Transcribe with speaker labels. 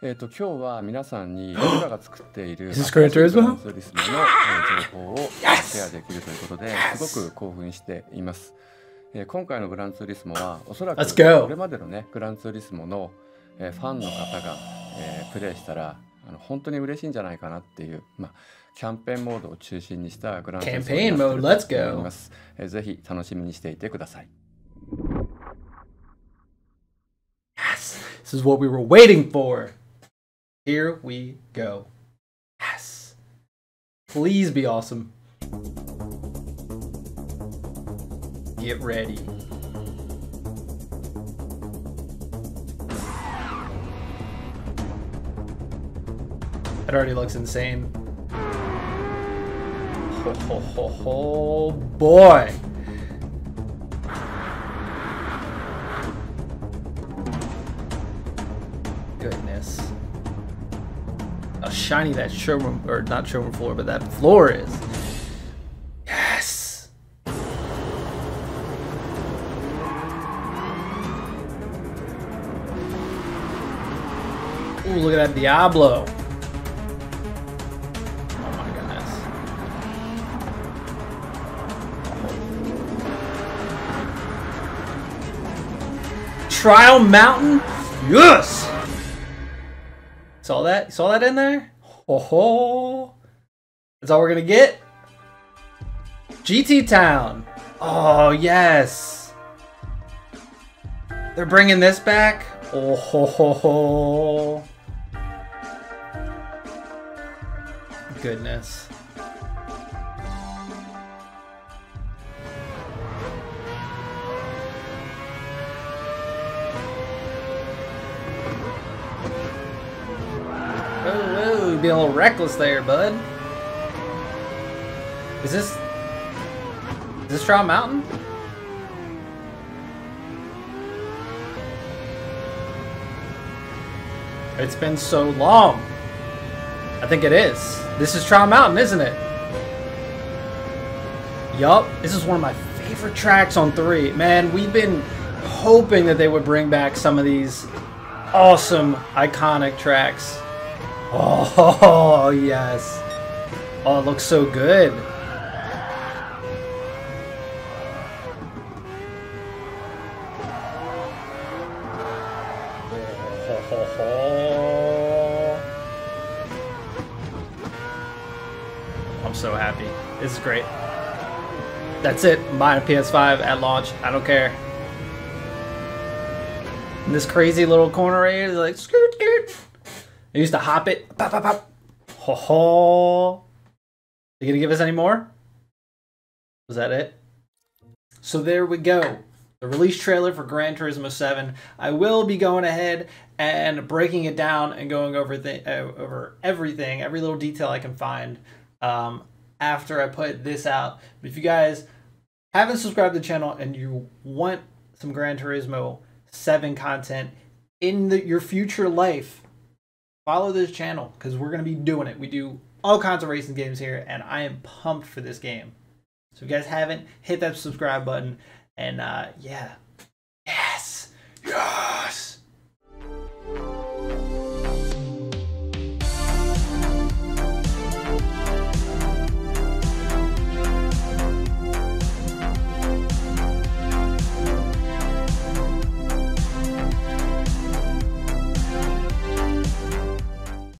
Speaker 1: えっ、と今日は皆さんに 僕らが作っている
Speaker 2: Is this Gran Turismo?
Speaker 1: グランツーリスモの、えー情報をシェアできるということですごく興奮しています。えー今回のグランツーリスモはおそらく.これまでのねグランツーリスモの、えーファンの方が、えープレイしたらあの本当に嬉しいんじゃないかなっていう、まあ、キャンペーンモードを中心にしたグランツーリスモになっています。えーぜひ楽しみにしていてください。
Speaker 2: Yes. This is what we were waiting for. Here we go. Yes. Please be awesome. Get ready. That already looks insane. Ho ho ho ho boy. Goodness. How shiny that showroom, or not showroom floor, but that floor is. Yes! Ooh, look at that Diablo. Oh. Trial Mountain? Yes! Saw that? Saw that in there? Ho ho! That's all we're gonna get? GT Town! Oh, yes! They're bringing this back? Oh ho ho ho! Goodness. Whoa, whoa, you being a little reckless there, bud. Is this... Is this Trial Mountain? It's been so long. I think it is. This is Trial Mountain, isn't it? Yup. This is one of my favorite tracks on 3. Man, we've been hoping that they would bring back some of these awesome, iconic tracks. Oh, yes. Oh, it looks so good. I'm so happy. This is great. That's it. A PS5 at launch. I don't care. In this crazy little corner right here, like skirt skirt. I used to hop it. Pop pop pop. Ho ho. You gonna give us any more? Was that it? So there we go. The release trailer for Gran Turismo 7. I will be going ahead and breaking it down and going over uh, over everything, every little detail I can find um, after I put this out. But if you guys haven't subscribed to the channel and you want some Gran Turismo 7 content in the, your future life, follow this channel because we're going to be doing it. We do all kinds of racing games here, and I am pumped for this game. So if you guys haven't, hit that subscribe button. And uh, yeah, yes, yes.